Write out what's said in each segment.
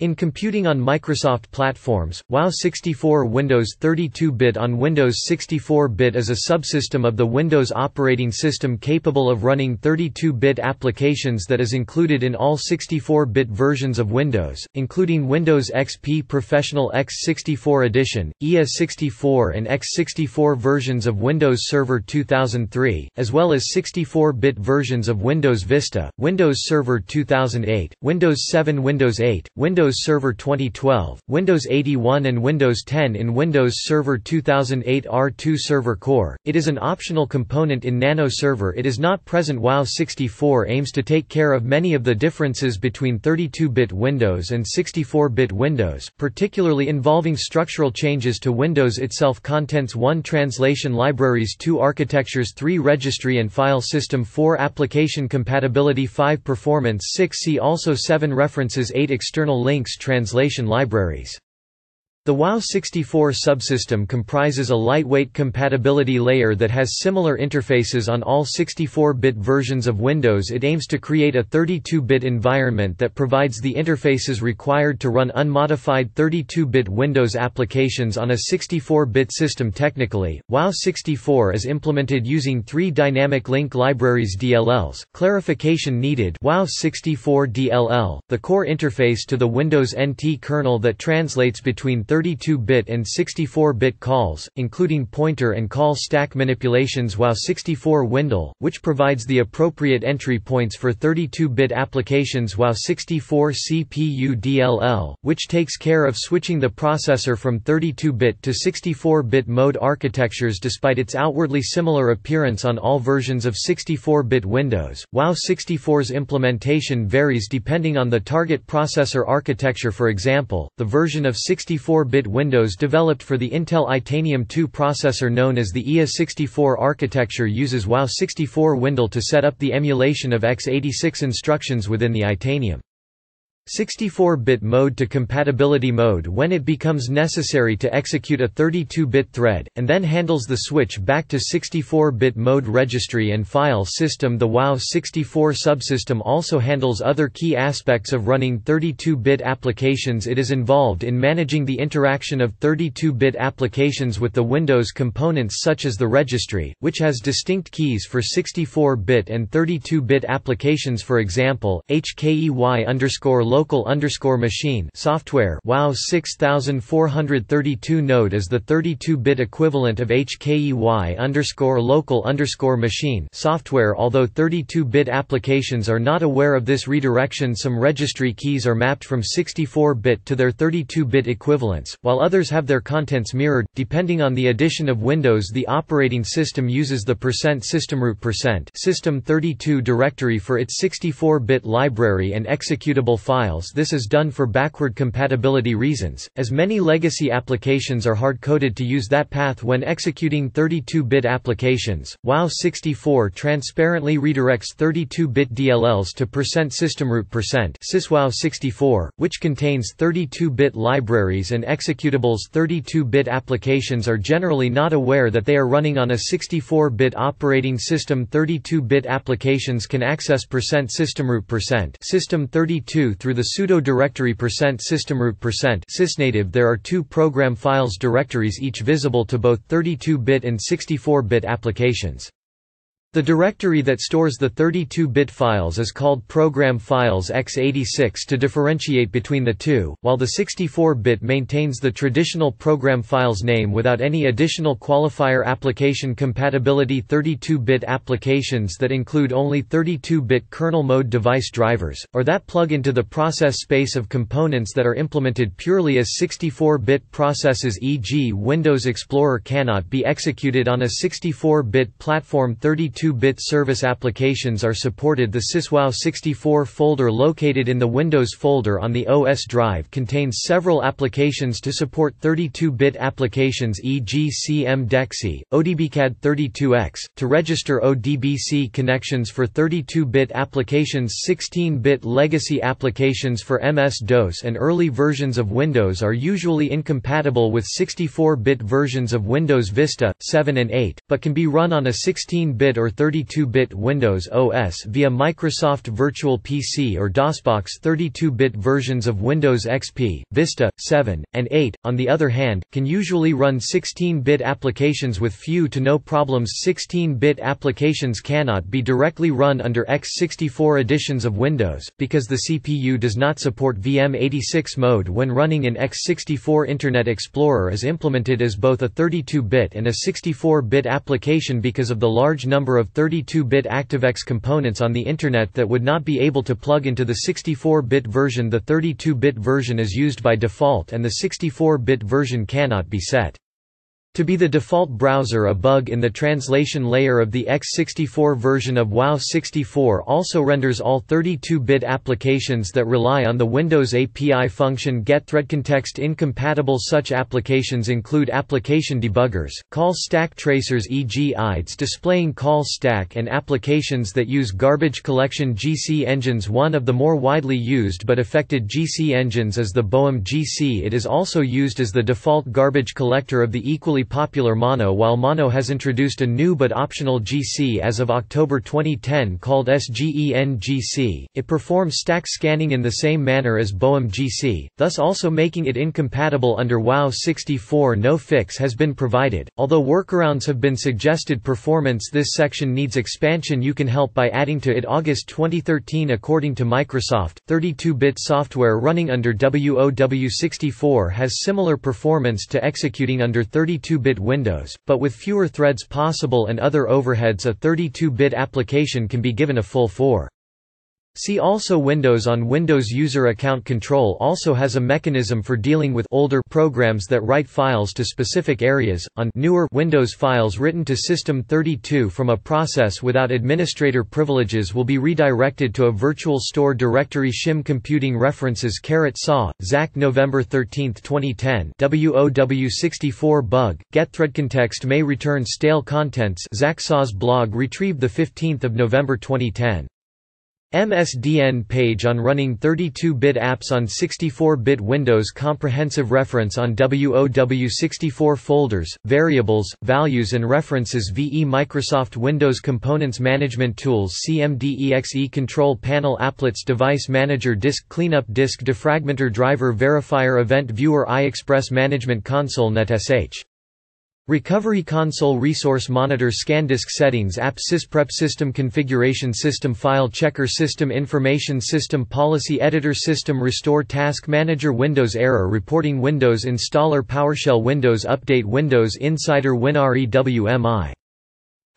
In computing on Microsoft platforms, WoW 64 Windows 32-bit on Windows 64-bit is a subsystem of the Windows operating system capable of running 32-bit applications that is included in all 64-bit versions of Windows, including Windows XP Professional x64 Edition, IA64 and x64 versions of Windows Server 2003, as well as 64-bit versions of Windows Vista, Windows Server 2008, Windows 7 Windows 8, Windows Windows Server 2012, Windows 81 and Windows 10 in Windows Server 2008 R2 Server Core. It is an optional component in Nano Server it is not present WoW 64 aims to take care of many of the differences between 32-bit Windows and 64-bit Windows, particularly involving structural changes to Windows itself Contents 1 Translation Libraries 2 Architectures 3 Registry and File System 4 Application Compatibility 5 Performance 6 See also 7 References 8 External links links translation libraries the WoW64 subsystem comprises a lightweight compatibility layer that has similar interfaces on all 64-bit versions of Windows. It aims to create a 32-bit environment that provides the interfaces required to run unmodified 32-bit Windows applications on a 64-bit system. Technically, WoW64 is implemented using three dynamic link libraries DLLs, clarification needed. WoW64 DLL, the core interface to the Windows NT kernel that translates between 32-bit and 64-bit calls, including pointer and call stack manipulations WoW 64 Windle, which provides the appropriate entry points for 32-bit applications WoW 64 CPU DLL, which takes care of switching the processor from 32-bit to 64-bit mode architectures despite its outwardly similar appearance on all versions of 64-bit Windows. WoW 64's implementation varies depending on the target processor architecture for example, the version of 64 64-bit Windows developed for the Intel Itanium 2 processor known as the IA64 architecture uses WoW64 Windle to set up the emulation of x86 instructions within the Itanium. 64-bit mode to compatibility mode when it becomes necessary to execute a 32-bit thread, and then handles the switch back to 64-bit mode registry and file system. The WoW64 subsystem also handles other key aspects of running 32-bit applications. It is involved in managing the interaction of 32-bit applications with the Windows components such as the registry, which has distinct keys for 64-bit and 32-bit applications. For example, HKEY underscore local underscore machine software WoW 6432 node is the 32-bit equivalent of HKEY underscore local underscore machine software although 32-bit applications are not aware of this redirection. Some registry keys are mapped from 64-bit to their 32-bit equivalents, while others have their contents mirrored, depending on the edition of Windows the operating system uses the percent systemroot percent system32 directory for its 64-bit library and executable file files this is done for backward compatibility reasons, as many legacy applications are hard-coded to use that path when executing 32-bit applications. WoW 64 transparently redirects 32-bit DLLs to %systemroot syswow 64, which contains 32-bit libraries and executables 32-bit applications are generally not aware that they are running on a 64-bit operating system 32-bit applications can access percent system32 through the pseudo-directory %systemroot sysnative there are two program files directories each visible to both 32-bit and 64-bit applications. The directory that stores the 32-bit files is called Program Files x86 to differentiate between the two, while the 64-bit maintains the traditional Program Files name without any additional qualifier application compatibility 32-bit applications that include only 32-bit kernel mode device drivers, or that plug into the process space of components that are implemented purely as 64-bit processes e.g. Windows Explorer cannot be executed on a 64-bit platform 32 32-bit service applications are supported The syswow64 folder located in the Windows folder on the OS drive contains several applications to support 32-bit applications e.g. CMDEXI, ODBCAD32X, to register ODBC connections for 32-bit applications 16-bit legacy applications for MS-DOS and early versions of Windows are usually incompatible with 64-bit versions of Windows Vista, 7 and 8, but can be run on a 16-bit or 32-bit Windows OS via Microsoft Virtual PC or DOSBox 32-bit versions of Windows XP, Vista, 7, and 8, on the other hand, can usually run 16-bit applications with few to no problems. 16-bit applications cannot be directly run under x64 editions of Windows, because the CPU does not support VM86 mode when running in x64 Internet Explorer is implemented as both a 32-bit and a 64-bit application because of the large number of 32-bit ActiveX components on the Internet that would not be able to plug into the 64-bit version. The 32-bit version is used by default and the 64-bit version cannot be set to be the default browser a bug in the translation layer of the x64 version of WoW64 also renders all 32-bit applications that rely on the Windows API function getThreadContext incompatible such applications include application debuggers, call stack tracers e.g. IDEs displaying call stack and applications that use garbage collection GC engines one of the more widely used but affected GC engines is the Boehm GC it is also used as the default garbage collector of the equally popular Mono while Mono has introduced a new but optional GC as of October 2010 called SGEN-GC. It performs stack scanning in the same manner as Boehm GC, thus also making it incompatible under WoW 64 no fix has been provided, although workarounds have been suggested performance this section needs expansion. You can help by adding to it August 2013 according to Microsoft, 32-bit software running under WOW64 has similar performance to executing under 32 32-bit Windows, but with fewer threads possible and other overheads a 32-bit application can be given a full 4. See also Windows on Windows User Account Control also has a mechanism for dealing with older programs that write files to specific areas, on newer Windows files written to System32 from a process without administrator privileges will be redirected to a virtual store directory. Shim computing references carrot SAW, ZAC November 13, 2010 WOW64 bug, getThreadContext may return stale contents. ZAC SAW's blog retrieved 15 November 2010 MSDN page on running 32-bit apps on 64-bit Windows Comprehensive reference on WOW64 folders, variables, values and references VE Microsoft Windows Components Management Tools CMDEXE Control Panel Applets Device Manager Disk Cleanup Disk Defragmenter Driver Verifier Event Viewer iExpress Management Console NetSH Recovery Console Resource Monitor ScanDisk Settings App SysPrep System Configuration System File Checker System Information System Policy Editor System Restore Task Manager Windows Error Reporting Windows Installer PowerShell Windows Update Windows Insider WinREWMI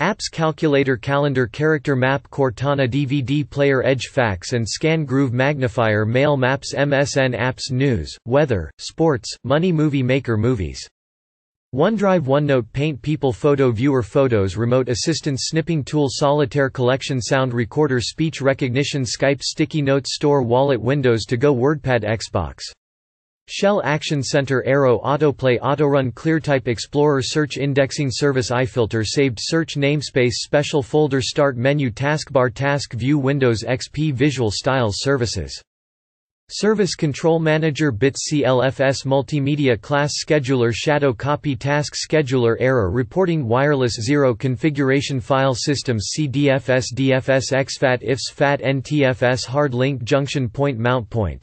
Apps Calculator Calendar Character Map Cortana DVD Player Edge Fax and Scan Groove Magnifier Mail Maps MSN Apps News, Weather, Sports, Money Movie Maker Movies OneDrive OneNote Paint People Photo Viewer Photos Remote Assistance Snipping Tool Solitaire Collection Sound Recorder Speech Recognition Skype Sticky Notes Store Wallet Windows to Go WordPad Xbox. Shell Action Center Aero Autoplay Autorun ClearType Explorer Search Indexing Service iFilter Saved Search Namespace Special Folder Start Menu Taskbar Task View Windows XP Visual Styles Services Service Control Manager BITS CLFS Multimedia Class Scheduler Shadow Copy Task Scheduler Error Reporting Wireless Zero Configuration File Systems CDFS DFS exFAT IFS FAT NTFS Hard Link Junction Point Mount Point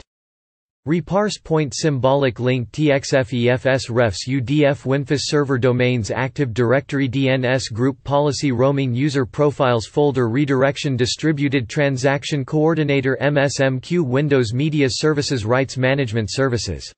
Reparse point symbolic link TXFEFS refs UDF WinFS server domains Active Directory DNS group policy roaming user profiles folder redirection distributed transaction coordinator MSMQ Windows Media Services Rights Management Services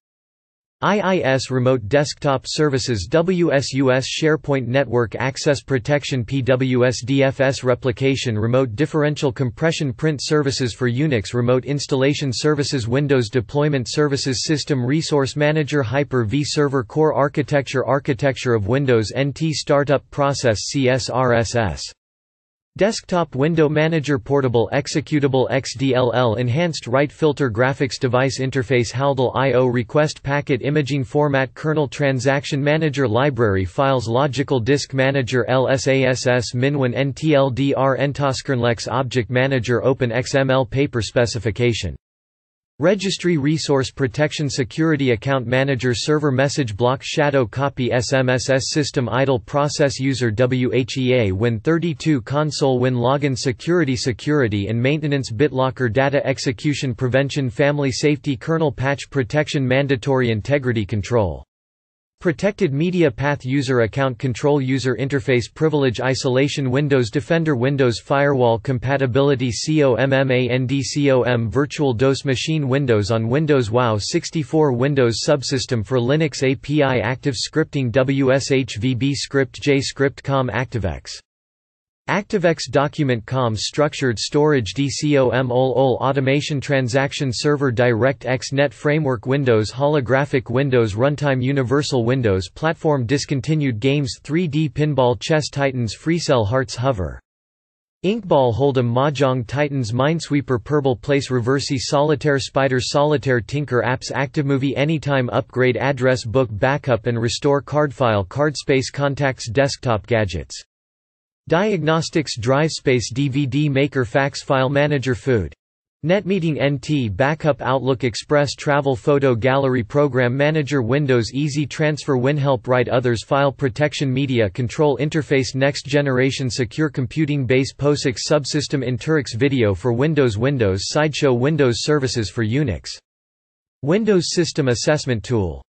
IIS Remote Desktop Services WSUS SharePoint Network Access Protection PWS DFS Replication Remote Differential Compression Print Services for Unix Remote Installation Services Windows Deployment Services System Resource Manager Hyper-V Server Core Architecture Architecture of Windows NT Startup Process CSRSS Desktop Window Manager Portable Executable XDLL Enhanced Write Filter Graphics Device Interface HALDL I.O. Request Packet Imaging Format Kernel Transaction Manager Library Files Logical Disk Manager LSASS Minwin NTLDR Entoskrnlex Object Manager Open XML Paper Specification Registry Resource Protection Security Account Manager Server Message Block Shadow Copy SMSS System Idle Process User WHEA Win32 Console Winlogon Security Security and Maintenance BitLocker Data Execution Prevention Family Safety Kernel Patch Protection Mandatory Integrity Control Protected Media Path User Account Control User Interface Privilege Isolation Windows Defender Windows Firewall Compatibility COMMAND Virtual DOS Machine Windows on Windows WoW 64 Windows Subsystem for Linux API Active Scripting WSHVB Script JScript COM ActiveX ActiveX Document Com Structured Storage DCOM OL OL Automation Transaction Server DirectX Net Framework Windows Holographic Windows Runtime Universal Windows Platform Discontinued Games 3D Pinball Chess Titans FreeCell Hearts Hover. Inkball Hold'em Mahjong Titans Minesweeper Purple Place Reversi Solitaire Spider Solitaire Tinker Apps ActiveMovie Anytime Upgrade Address Book Backup and Restore Cardfile Cardspace Contacts Desktop Gadgets Diagnostics DriveSpace DVD Maker Fax File Manager Food. NetMeeting NT Backup Outlook Express Travel Photo Gallery Program Manager Windows Easy Transfer WinHelp Write Others File Protection Media Control Interface Next Generation Secure Computing Base POSIX Subsystem Interix Video for Windows Windows Sideshow Windows Services for Unix Windows System Assessment Tool